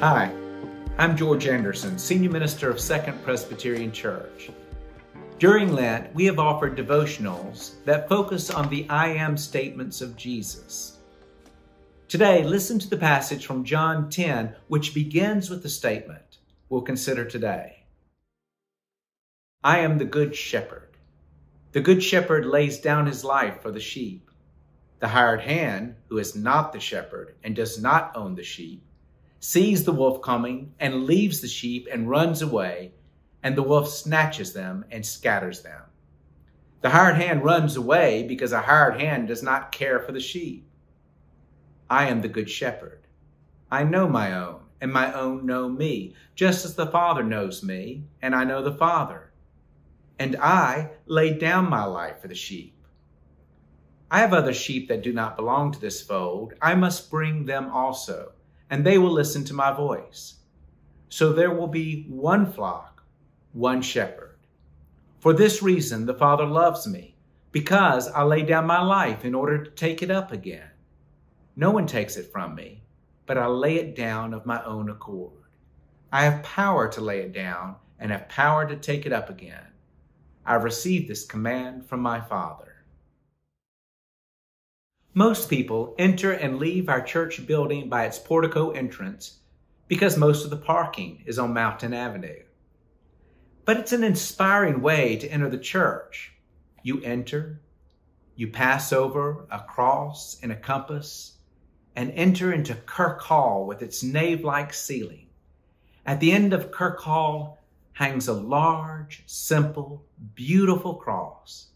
Hi, I'm George Anderson, Senior Minister of Second Presbyterian Church. During Lent, we have offered devotionals that focus on the I am statements of Jesus. Today, listen to the passage from John 10, which begins with the statement we'll consider today. I am the good shepherd. The good shepherd lays down his life for the sheep. The hired hand, who is not the shepherd and does not own the sheep, sees the wolf coming and leaves the sheep and runs away, and the wolf snatches them and scatters them. The hired hand runs away because a hired hand does not care for the sheep. I am the good shepherd. I know my own, and my own know me, just as the Father knows me, and I know the Father. And I lay down my life for the sheep. I have other sheep that do not belong to this fold. I must bring them also and they will listen to my voice. So there will be one flock, one shepherd. For this reason, the Father loves me, because I lay down my life in order to take it up again. No one takes it from me, but I lay it down of my own accord. I have power to lay it down and have power to take it up again. I received this command from my Father. Most people enter and leave our church building by its portico entrance because most of the parking is on Mountain Avenue. But it's an inspiring way to enter the church. You enter, you pass over a cross and a compass, and enter into Kirk Hall with its nave-like ceiling. At the end of Kirk Hall hangs a large, simple, beautiful cross.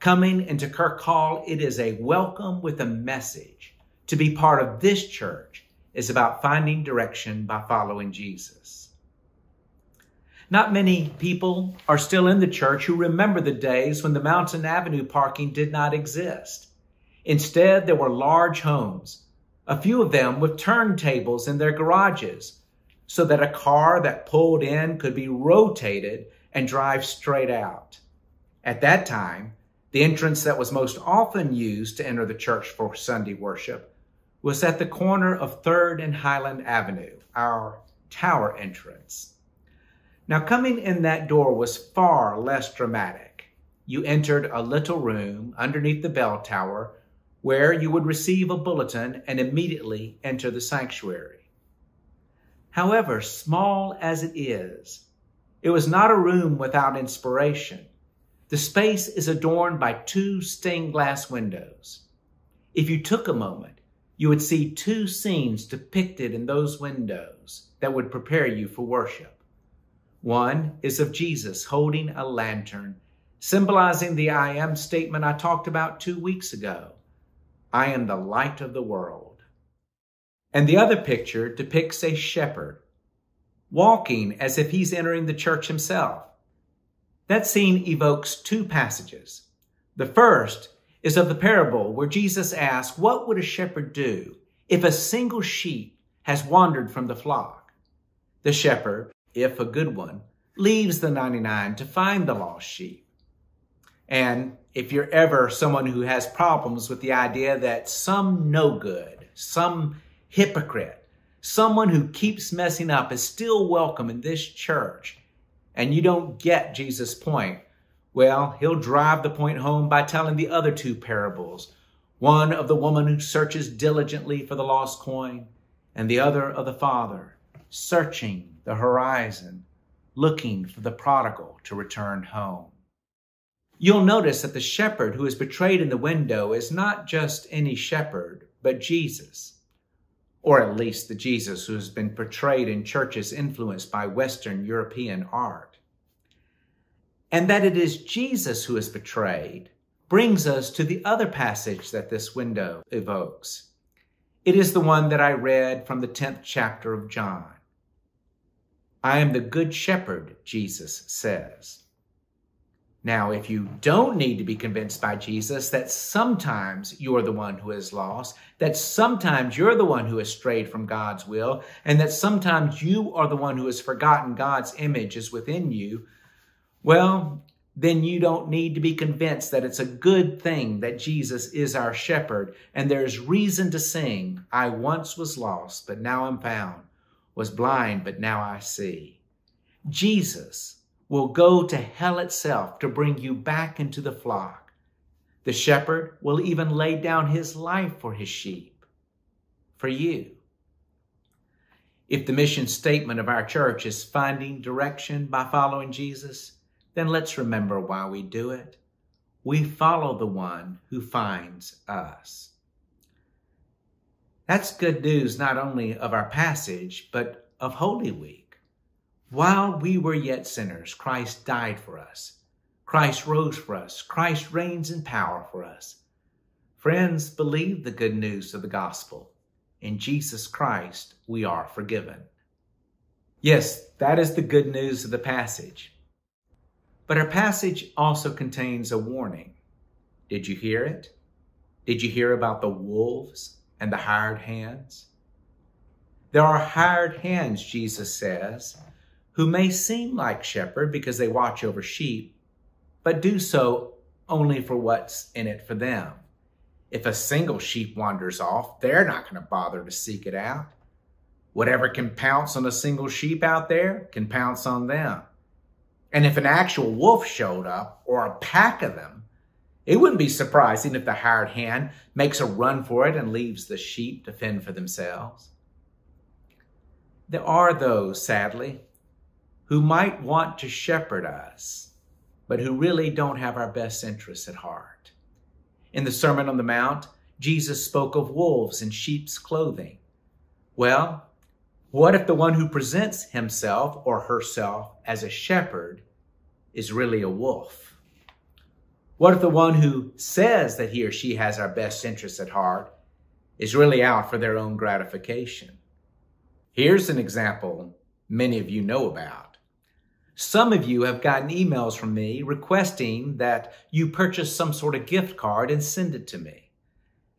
Coming into Kirk Hall, it is a welcome with a message. To be part of this church is about finding direction by following Jesus. Not many people are still in the church who remember the days when the Mountain Avenue parking did not exist. Instead, there were large homes, a few of them with turntables in their garages, so that a car that pulled in could be rotated and drive straight out. At that time, the entrance that was most often used to enter the church for Sunday worship was at the corner of 3rd and Highland Avenue, our tower entrance. Now, coming in that door was far less dramatic. You entered a little room underneath the bell tower where you would receive a bulletin and immediately enter the sanctuary. However small as it is, it was not a room without inspiration. The space is adorned by two stained glass windows. If you took a moment, you would see two scenes depicted in those windows that would prepare you for worship. One is of Jesus holding a lantern, symbolizing the I am statement I talked about two weeks ago. I am the light of the world. And the other picture depicts a shepherd walking as if he's entering the church himself. That scene evokes two passages. The first is of the parable where Jesus asks, What would a shepherd do if a single sheep has wandered from the flock? The shepherd, if a good one, leaves the 99 to find the lost sheep. And if you're ever someone who has problems with the idea that some no good, some hypocrite, someone who keeps messing up is still welcome in this church, and you don't get Jesus' point, well, he'll drive the point home by telling the other two parables. One of the woman who searches diligently for the lost coin, and the other of the father searching the horizon, looking for the prodigal to return home. You'll notice that the shepherd who is betrayed in the window is not just any shepherd, but Jesus or at least the Jesus who has been portrayed in churches influenced by Western European art. And that it is Jesus who is betrayed brings us to the other passage that this window evokes. It is the one that I read from the 10th chapter of John. I am the good shepherd, Jesus says. Now, if you don't need to be convinced by Jesus that sometimes you're the one who is lost, that sometimes you're the one who has strayed from God's will, and that sometimes you are the one who has forgotten God's image is within you, well, then you don't need to be convinced that it's a good thing that Jesus is our shepherd and there's reason to sing, I once was lost, but now I'm found. was blind, but now I see. Jesus will go to hell itself to bring you back into the flock. The shepherd will even lay down his life for his sheep, for you. If the mission statement of our church is finding direction by following Jesus, then let's remember why we do it. We follow the one who finds us. That's good news not only of our passage, but of Holy Week. While we were yet sinners, Christ died for us. Christ rose for us. Christ reigns in power for us. Friends, believe the good news of the gospel. In Jesus Christ, we are forgiven. Yes, that is the good news of the passage. But our passage also contains a warning. Did you hear it? Did you hear about the wolves and the hired hands? There are hired hands, Jesus says, who may seem like shepherd because they watch over sheep, but do so only for what's in it for them. If a single sheep wanders off, they're not going to bother to seek it out. Whatever can pounce on a single sheep out there can pounce on them. And if an actual wolf showed up, or a pack of them, it wouldn't be surprising if the hired hand makes a run for it and leaves the sheep to fend for themselves. There are those, sadly, who might want to shepherd us, but who really don't have our best interests at heart. In the Sermon on the Mount, Jesus spoke of wolves in sheep's clothing. Well, what if the one who presents himself or herself as a shepherd is really a wolf? What if the one who says that he or she has our best interests at heart is really out for their own gratification? Here's an example many of you know about. Some of you have gotten emails from me requesting that you purchase some sort of gift card and send it to me.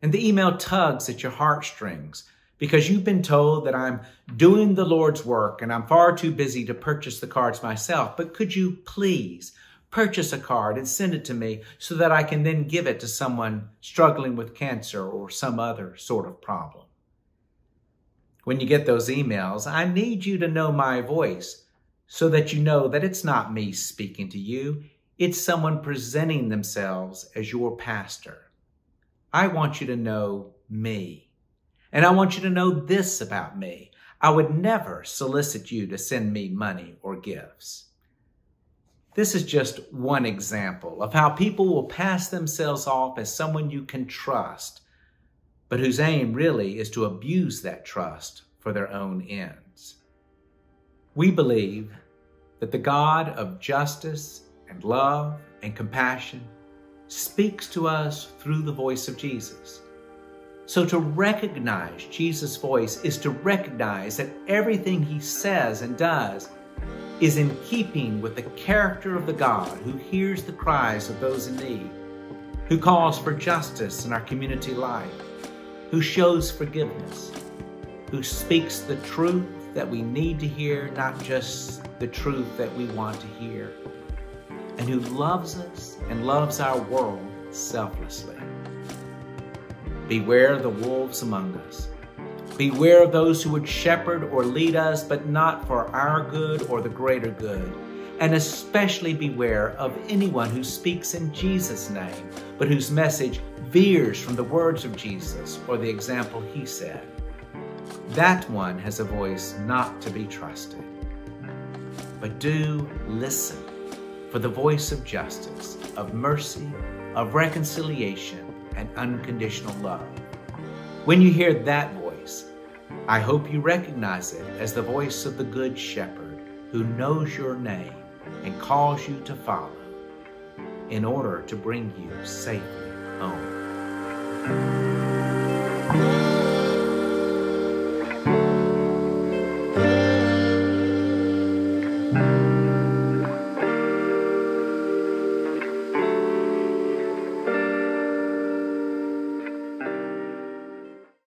And the email tugs at your heartstrings because you've been told that I'm doing the Lord's work and I'm far too busy to purchase the cards myself. But could you please purchase a card and send it to me so that I can then give it to someone struggling with cancer or some other sort of problem. When you get those emails, I need you to know my voice so that you know that it's not me speaking to you, it's someone presenting themselves as your pastor. I want you to know me. And I want you to know this about me. I would never solicit you to send me money or gifts. This is just one example of how people will pass themselves off as someone you can trust, but whose aim really is to abuse that trust for their own ends. We believe that the God of justice and love and compassion speaks to us through the voice of Jesus. So to recognize Jesus' voice is to recognize that everything he says and does is in keeping with the character of the God who hears the cries of those in need, who calls for justice in our community life, who shows forgiveness, who speaks the truth that we need to hear, not just the truth that we want to hear, and who loves us and loves our world selflessly. Beware the wolves among us Beware of those who would shepherd or lead us, but not for our good or the greater good. And especially beware of anyone who speaks in Jesus' name, but whose message veers from the words of Jesus or the example he set. That one has a voice not to be trusted. But do listen for the voice of justice, of mercy, of reconciliation, and unconditional love. When you hear that voice, I hope you recognize it as the voice of the Good Shepherd who knows your name and calls you to follow in order to bring you safely home.